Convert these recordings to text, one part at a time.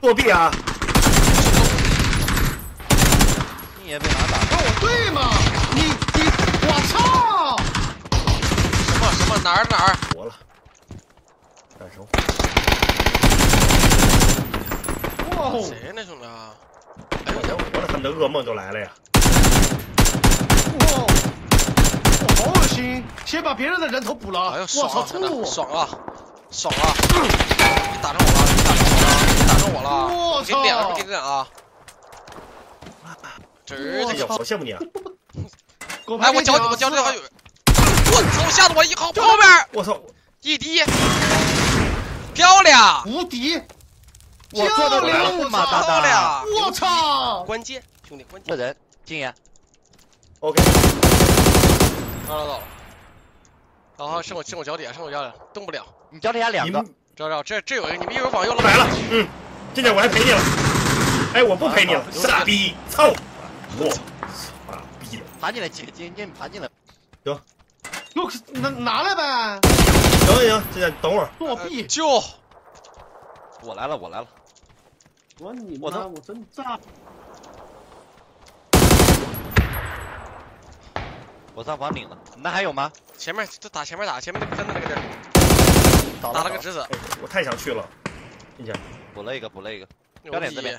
作弊啊！你也被拿打？让我对吗？你你，我操！什么什么哪儿哪儿？活了，战生。哇哦！谁呢，兄弟？我这活着，他们的噩梦就来了呀！哇哦！我好恶心！先把别人的人头补了。哎呦，我操，爽啊！爽啊！爽啊！你打中我了！你打中我了！你打中我了！我给你点了，操给你点啊！这儿哎呀，好羡慕你啊！哎，我脚底，我脚底还有，我操！吓得我一靠后边我操！一滴，漂亮！无敌！我做的漂亮漂，亮！我操！关键，兄弟，关键这。人经验，OK，到了到了。然后剩我剩我脚底下，剩我脚底下，动不了。你脚底下两个知道知道，这这有一个，你们一会儿往右了。来了，嗯，今天我还陪你了。哎，我不陪你了，啊傻逼！操！我傻逼的。爬进来，姐姐，你，爬进来。哟，拿拿来呗！行行行，今天等会儿。作弊！就！我来了，我来了。我你妈！我真炸！我上房顶了，那还有吗？前面这打前面打前面那个跟的那个地儿，打了个直子，哎，我太想去了。并且补了一个，补了一个。标点这边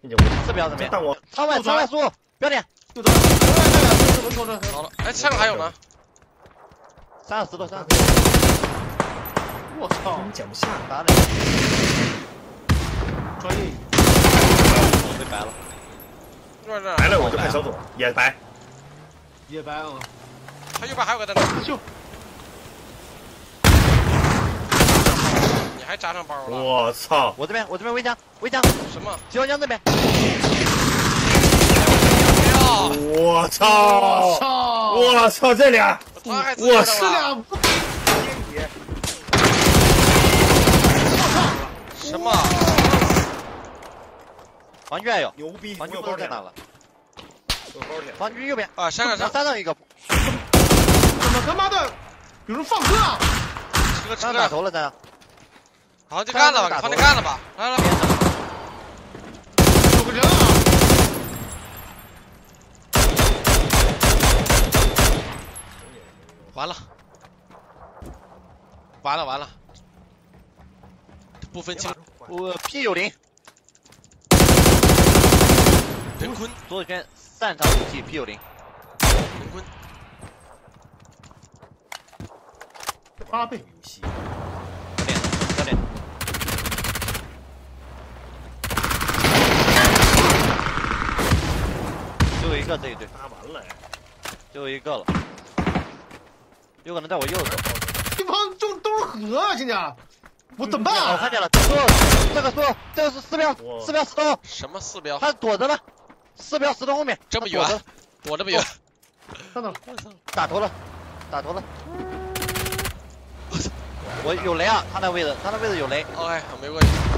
并且我是标怎么样？但我窗外，窗外输，标点，就这，这这门口这。好了，哎，下面还有呢，三十石头，三十 我操！讲不下。打哪？专业。我被白了。这这白了我就看小左，也白。也白啊！他右边还有个在那，就还扎上包了？我操！我这边，我这边围墙，围墙，什么？吉王江这边。我操！操！我操！这俩，我操这俩不什么？防具还有，牛逼！防具包在哪，了。有包点。防具右边，啊，山上山，山上一个，怎么他妈的有人放歌啊？车山上打，头了，在那。好，就干了吧，好，就干了吧，来来，有个人啊！完了，完了完了，不分清我 P 九零，陈坤左圈擅长武器 P 九零，人坤，八倍。游戏点标点，最后一个这一队，打完了哎。最后一个了，有可能在我右手。这帮就都是河啊！现在我怎么办啊？我看见了，这说这个说这个是四标四标石头，什么四标？他躲着呢，四标石头后面这么远，躲这么远，看到了，打头了，打头了。我有雷啊，他那位置，他那位置有雷。OK，我没过去。